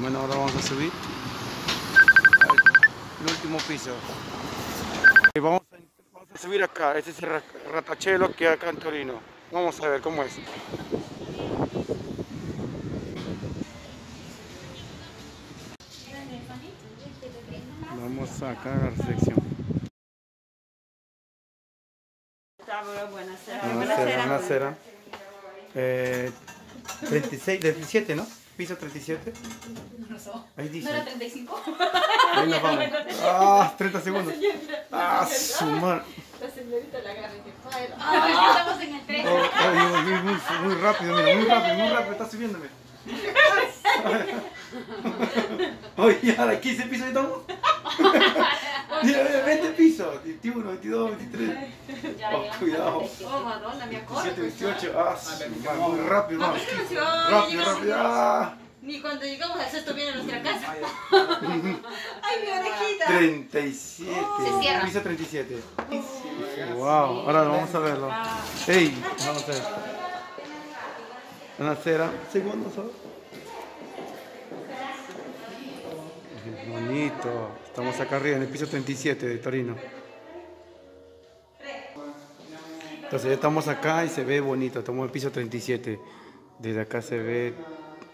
Bueno, ahora vamos a subir al último piso. Y Vamos a, vamos a subir acá, este es el ra- ratachelo que hay acá en Torino. Vamos a ver cómo es. Vamos acá a la recepción. Tavolo, buonasera. Buonasera, buonasera. Eh, 36, 37, ¿no? Piso 37. Non lo so. Ahí dice. ¿No era 35? Ahí nos vamos. Ah, 30 segundos. Ah, su madre. La señorita la agarra y te fue. Ah, estamos en el 3. Oh, oh, muy, rápido, mira, muy rápido, muy rápido, está subiéndome. Oye, ahora aquí ese piso ya estamos. Mira, mira, 20 pisos, 21, 22, 23. Oh, cuidado. Oh, madonna, mi accorgo. 17, 18, ah, madre, muy rápido, vamos. Rápido, rápido, ah. Ni cuando llegamos al sexto viene a nuestra casa. Ay, mi orejita. 37, Se cierra. piso 37. Wow, ahora vamos a verlo. Ey, vamos a ver. Buonasera, segundo solo. Qué bonito. Estamos acá arriba en el piso 37 de Torino. Entonces ya estamos acá y se ve bonito. Estamos en el piso 37. Desde acá se ve.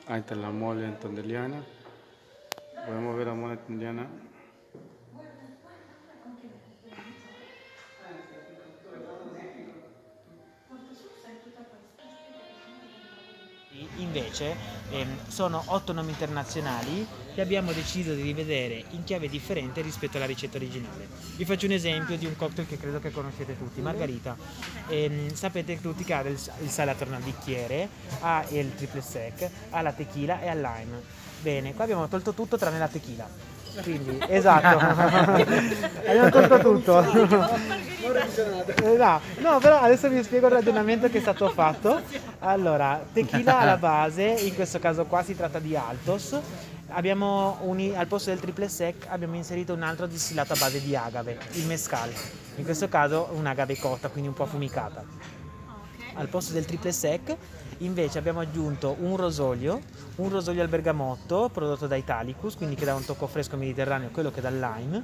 Ahí está la mole en Tondeliana. Podemos ver la mole en Tondeliana. Invece ehm, sono otto nomi internazionali che abbiamo deciso di rivedere in chiave differente rispetto alla ricetta originale. Vi faccio un esempio di un cocktail che credo che conoscete tutti, Margarita. Ehm, sapete tutti che ha del- il sale attorno al bicchiere, ha il triple sec, ha la tequila e ha il lime. Bene, qua abbiamo tolto tutto tranne la tequila. Quindi, esatto, abbiamo tolto tutto. Eh, No, no, però adesso vi spiego il ragionamento che è stato fatto. Allora, tequila alla base, in questo caso qua si tratta di Altos. Abbiamo uni- al posto del triple sec abbiamo inserito un altro distillato a base di agave, il mescal. In questo caso un'agave cotta, quindi un po' affumicata. Al posto del triple sec invece abbiamo aggiunto un rosolio, un rosolio al bergamotto prodotto da Italicus, quindi che dà un tocco fresco mediterraneo, quello che dà lime.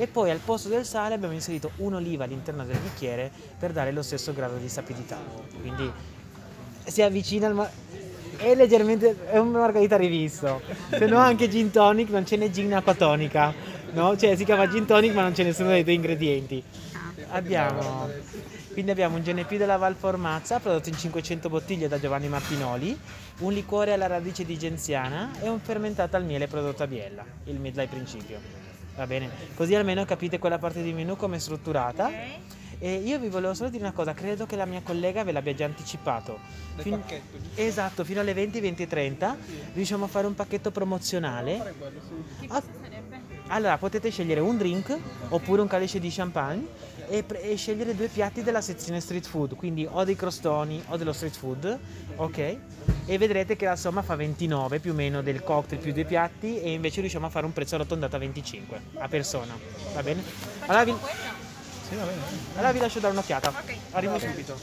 E poi al posto del sale abbiamo inserito un'oliva all'interno del bicchiere per dare lo stesso grado di sapidità. Quindi si avvicina al... ma- è leggermente... è un margarita rivisto. Se no anche gin tonic, non ce n'è gin acqua tonica. No? Cioè si chiama gin tonic ma non c'è nessuno dei due ingredienti. Abbiamo... Quindi abbiamo un GNP della Valformazza prodotto in 500 bottiglie da Giovanni Martinoli, un liquore alla radice di genziana e un fermentato al miele prodotto a Biella, il midlife principio. Va bene? Così almeno capite quella parte di menù come è strutturata. E io vi volevo solo dire una cosa, credo che la mia collega ve l'abbia già anticipato. Fin- Esatto, fino alle 20, 20 e 30 riusciamo a fare un pacchetto promozionale. Ah, allora, potete scegliere un drink oppure un calice di champagne e, pre- e scegliere due piatti della sezione street food, quindi o dei crostoni o dello street food, ok? E vedrete che la somma fa 29 più o meno del cocktail più due piatti e invece riusciamo a fare un prezzo arrotondato a 25 a persona, va bene? Allora vi, Sì, va bene. Allora vi lascio dare un'occhiata, arrivo subito.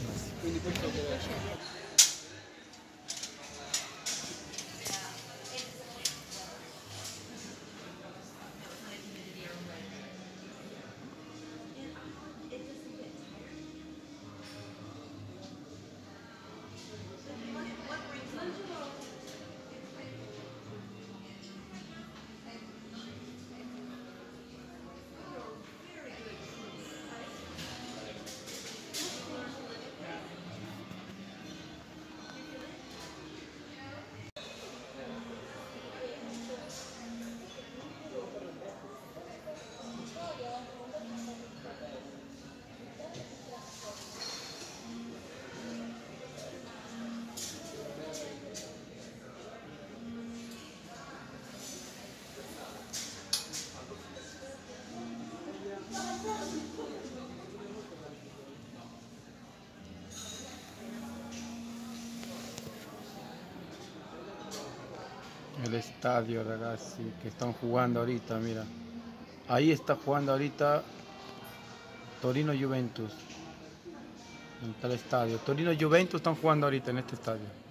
Estadio, ragazzi, que están jugando ahorita, mira. Ahí está jugando ahorita Torino Juventus. En tal estadio. Torino Juventus están jugando ahorita en este estadio.